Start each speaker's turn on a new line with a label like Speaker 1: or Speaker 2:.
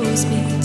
Speaker 1: chose me.